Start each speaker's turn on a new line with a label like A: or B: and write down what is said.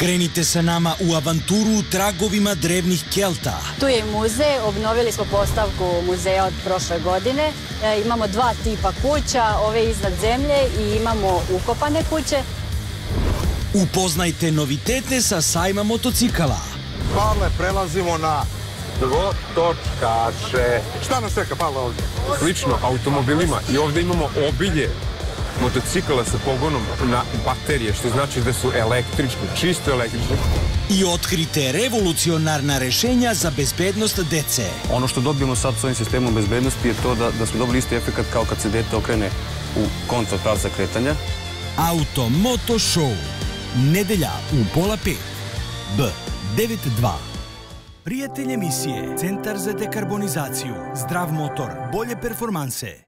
A: Krenite sa nama u avanturu u tragovima drevnih Kelta.
B: Tu je muzej, obnovili smo postavku muzeja od prošle godine. E, imamo dva tipa kuća, ove iznad zemlje i imamo ukopane kuće.
A: Upoznajte novitete sa sajma motocikala.
C: Pavle, prelazimo na dvotočkaše. Šta nas čeka, Pavle, ovdje?
D: Slično automobilima i ovde imamo obilje motocikala sa pogonom na baterije, što znači da su električni, čisto električni.
A: I otkrite revolucionarna rešenja za bezbednost dece.
E: Ono što dobijemo sad s ovim sistemom bezbednosti je to da, da smo dobili isti efekt kao kad se dete okrene u kontra pravca kretanja.
A: Auto Moto Show. Nedelja u pola pet. B. 92. Prijatelj emisije Centar za dekarbonizaciju. Zdrav motor, bolje performanse.